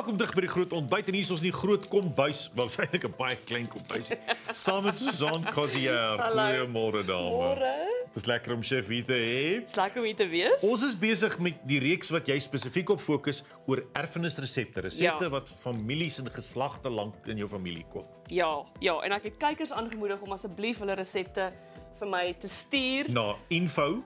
welkom terug by die groot ontbyt en hier is ons in die groot kombuis, wel eintlik 'n baie klein kombuis. Saam met Susan. Hallo. Goeiemôre dame. Môre. Dis lekker om chef hier te hê. Dis lekker om hier te wees. Ons is besig met die reeks wat jy spesifiek op fokus oor erfenisresepte, resepte Ja. wat families en geslagte lank in jou familie kom. Ja, ja, en ek het kykers aangemoedig om asseblief hulle resepte vir my te stuur. Na info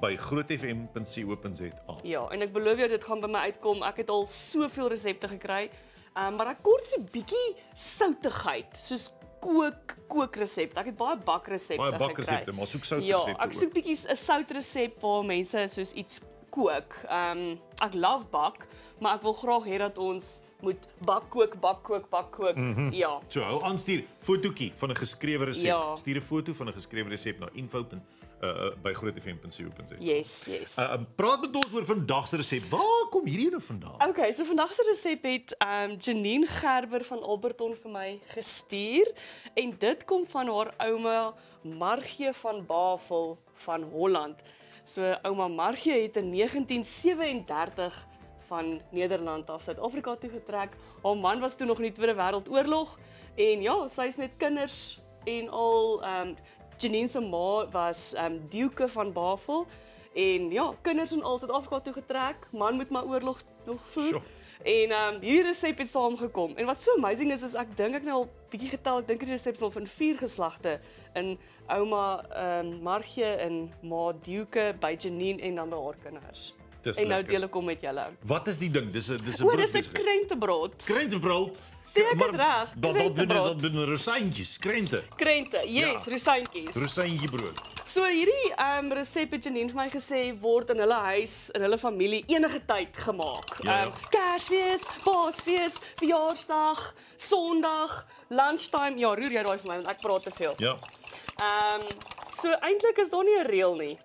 by grootfm.co.za. Ja, en ek beloof jou dit gaan by my uitkom. Ek het al soveel resepte gekry. Um, maar ek kort so 'n bietjie soutigheid, soos kook kookresepte. Ek het baie bakresepte Baie gekry. bakresepte, maar soek sout Ja, ek soek bietjie 'n soutresep waar mense soos iets kook. Um ek love bak, maar ek wil graag hê dat ons moet bak kook, bak kook, bak kook. Mm -hmm. Ja. So hou aan stuur fotootjie van 'n geskrewe resep. Ja. Stuur 'n foto van 'n geskrewe resep na info. Uh, by grootfm.co.za. Yes, yes. Uh, praat met ons oor vandag se resep. Waar kom hierdie nou vandaan? Okay, so vandag se resep het um Janine Gerber van Alberton vir my gestuur en dit kom van haar ouma Margie van Bavel van Holland. So ouma Margie het in 1937 van Nederland af Suid-Afrika toe getrek. Haar man was toe nog in die Tweede Wêreldoorlog en ja, sy is met kinders en al um Janine se ma was um Duke van Bavel en ja, kinders en al Suid-Afrika toe getrek. Man moet maar oorlog nog voer. Sjoe. En ehm um, hierdie resep het saamgekom. En wat so amazing is is ek dink ek nou al bietjie getel, ek dink die resep is al van 4 geslagte in ouma ehm um, Margie en ma Duke by Janine en dan by haar kinders. Dis en nou lekker. deel ek hom met julle. Wat is die ding? Dis 'n dis 'n O, dis 'n ek Maar dit reg? Dat dat Krentenbrood. dat binne rosyntjies, krente. Krente, yes, Ja. rosyntjies. Rosyntjie brood. So hierdie ehm um, resep het Janine vir my gesê word in hulle huis, in hulle familie enige tyd gemaak. Ja, ja. Ehm Kersfees, Paasfees, verjaarsdag, Sondag, lunchtime. Ja, roer jy daai vir my want ek praat te veel. Ja. Ehm um, so eintlik is daar nie 'n reël nie.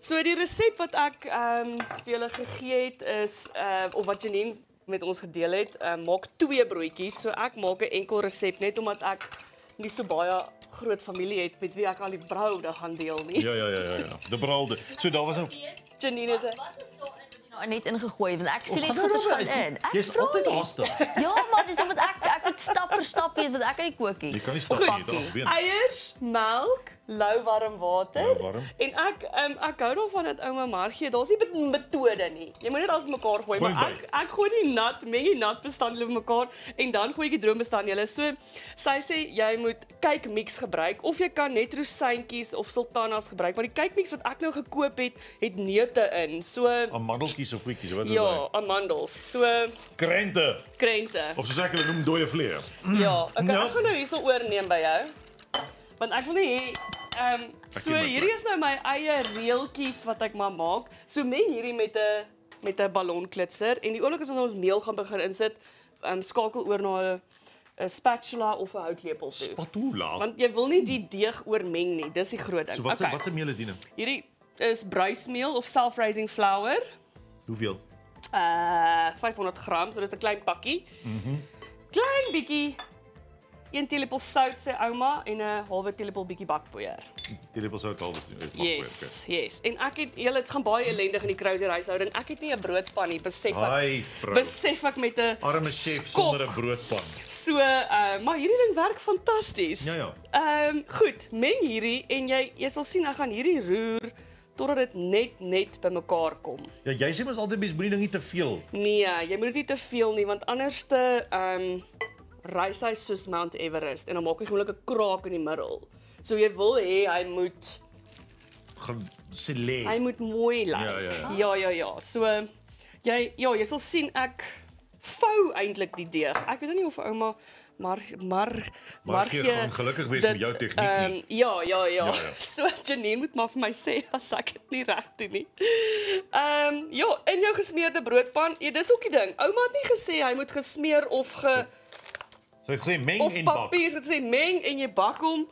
So die resep wat ek ehm um, vir julle gegee het is uh of wat Janine met ons gedeel het, uh, maak twee broodjies. So ek maak 'n enkel resep net omdat ek nie so baie groot familie het met wie ek al die brode gaan deel nie. Ja ja ja ja ja. De braalde. So daar was nou Janine het 'n- Wat is daarin wat jy nou net ingegooi het? Want ek sien net nou gaan uit. in. Ek Jy's altyd haastig. Ja, maar dis omdat ek ek moet stap vir stap weet wat ek aan die kookie. Jy kan nie stap nie, daar gebeur. eiers, melk, lou warm water. Lou warm. En ek um, ek hou daarvan dat ouma Margie, daar's nie met metode nie. Jy moet net alles bymekaar gooi, Gooi maar ek ek gooi die nat, meng die nat bestanddele bymekaar en dan gooi ek die droom bestanddele. So sy sê jy moet kyk mix gebruik of jy kan net rosyntjies of sultanas gebruik, maar die kyk mix wat ek nou gekoop het, het neute in. So Amandeltjies of koetjies, wat is ja, dit? amandels. So Krente. krente. Of soos ek hulle noem dooie vleer. Ja, ek Ja. ek gaan nou hierso oorneem by jou. Want ek wil nie hê ehm so ken my hierdie is nou my eie reeltjies wat ek maar maak. So meng hierdie met 'n met 'n ballonklitser en die oomblik as ons meel gaan begin insit, ehm skakel oor na 'n 'n spatula of 'n houtlepel toe. Spatula. Want jy wil nie die deeg oormeng nie. Dis die groot ding. So wat se Okay. wat se meel is die nou? Hierdie is bruismeel of self-raising flour. Hoeveel? Uh 500 gram, so dis 'n klein pakkie. Mhm. Klein bietjie 1 teelepel sout sê ouma en 'n halwe teelepel bietjie bakpoeier. Die lepel sout al is nie. Yes, yes. En ek het julle dit gaan baie ellendig in die Crouser huishouding. Ek het nie 'n broodpan nie, besef ek. Ai vrou. Besef ek met 'n Arme chef skop. sonder 'n broodpan. So, uh maar hierdie ding werk fantasties. Ja, ja. Ehm um, goed, meng hierdie en jy jy sal sien ek gaan hierdie roer totdat dit net net bymekaar kom. Ja, jy sê mos altyd mens moenie ding nie te veel. Nee, jy moet dit nie te veel nie want anders te ehm um, reis hy soos Mount Everest en dan maak hy gewoonlik 'n kraak in die middel. So jy wil hê hy moet lê. hy moet mooi lyk. Ja, ja, ja. Ja, ja, ja. So jy ja, jy sal sien ek vou eintlik die deeg. Ek weet nou nie of ouma maar maar Margie gaan gelukkig wees met jou tegniek nie. ehm, ja, ja, ja, Ja, ja. So Janine moet maar vir my sê as ek dit nie reg doen nie. Ehm ja, in jou gesmeerde broodpan. Ja, dis ook die ding. Ouma het nie gesê hy moet gesmeer of ge So ek sê meng of en bak. papier, sy het gesê meng en jy bak hom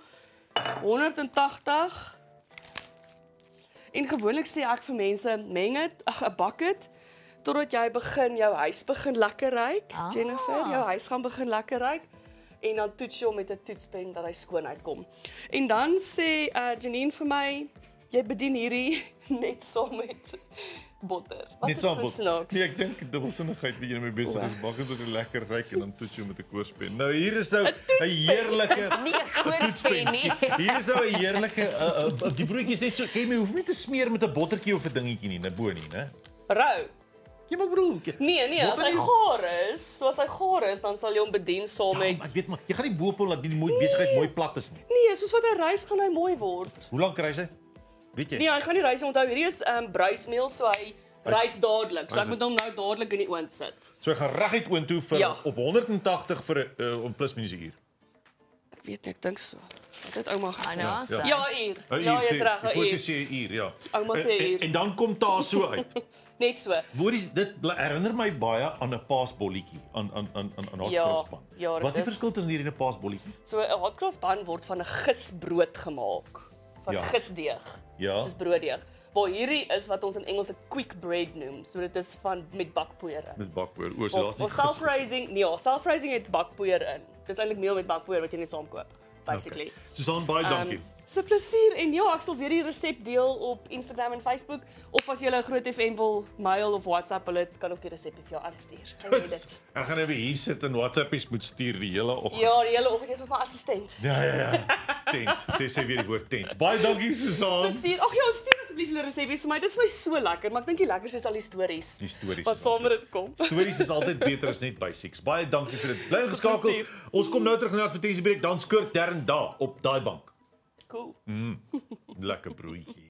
180. En gewoonlik sê ek vir mense, meng dit, ag, bak dit totdat jy begin jou huis begin lekker ruik. Ah. Jennifer, jou huis gaan begin lekker ruik en dan toets jy hom met 'n toetspen dat hy skoon uitkom. En dan sê uh Janine vir my, jy bedien hierdie net saam met botter. Wat Net is so snaaks? Nee, ek dink dubbelsinnigheid wie jy mee besig is, maak dit 'n lekker ryk en dan toets jy met 'n koorspen. Nou hier is nou 'n heerlike Nie 'n koorspen nie. Hier is nou 'n heerlike uh, uh, die broodjies net so, kyk my hoef nie te smeer met 'n bottertjie of 'n dingetjie nie, net bo nie, né? Rou. Ja, maar broer, Nee, nee, as hy gaar is, soos hy gaar is, dan sal jy hom bedien saam Ja, met ek weet maar, jy gaan nie boop hom laat die mooi besigheid mooi plat is nie. Nee, soos wat hy rys gaan hy mooi word. Hoe lank kry hy? Weet jy? Nee, hy gaan nie rys onthou. Hierdie is ehm um, bruismeel, so hy rys dadelik. So ek moet hom nou dadelik in die oond sit. So hy gaan reguit oontoe vir Ja. op 180 vir 'n uh, om plus minus 'n uur. Ek weet nie, ek dink so. Ek het ouma gesê. nou, Ja. so. Ja, uur. 'n Ja, jy's reg, 'n foto uur. sê 'n uur, ja. Ouma sê En- 'n uur. En, dan kom daar so uit. Net so. Hoorie, dit herinner my baie aan 'n paasbolletjie, aan aan aan aan aan Ja, hotcrosspan. ja, dit Wat is die verskil tussen hierdie en 'n paasbolletjie? So 'n hotcrossbun word van 'n gisbrood gemaak. Van Ja. gisdeeg. Ja. Soos brooddeeg. Waar hierdie is wat ons in Engels 'n quick bread noem. So dit is van met bakpoeier. Met bakpoeier. O, so daar's nie self-raising, nee, self-raising het bakpoeier in. Dis eintlik meel met bakpoeier wat jy net saam koop, basically. Okay. Susan, baie dankie. Um, Dis 'n plesier en ja, ek sal weer die resep deel op Instagram en Facebook of as jy 'n groot FM wil mail of WhatsApp, hulle kan ook die resep vir jou aanstuur. Dit? Ek gaan nou hier sit en WhatsAppies moet stuur die hele oggend. Ja, die hele oggend jy's ons my assistent. Ja, ja, ja. Tent. Sê sê weer die woord tent. Baie dankie Susan. Plesier. Ag ja, stuur asseblief julle resepies vir my. Dis vir my so lekker, maar ek dink die lekkerste is al die stories. Die stories wat is saam met dit kom. Stories is altyd beter as net basics. Baie dankie vir dit. Bly geskakel. Ons kom nou terug na advertensiebreek dan skurk Darren daar op daai bank. Cool. Lekker broodjie.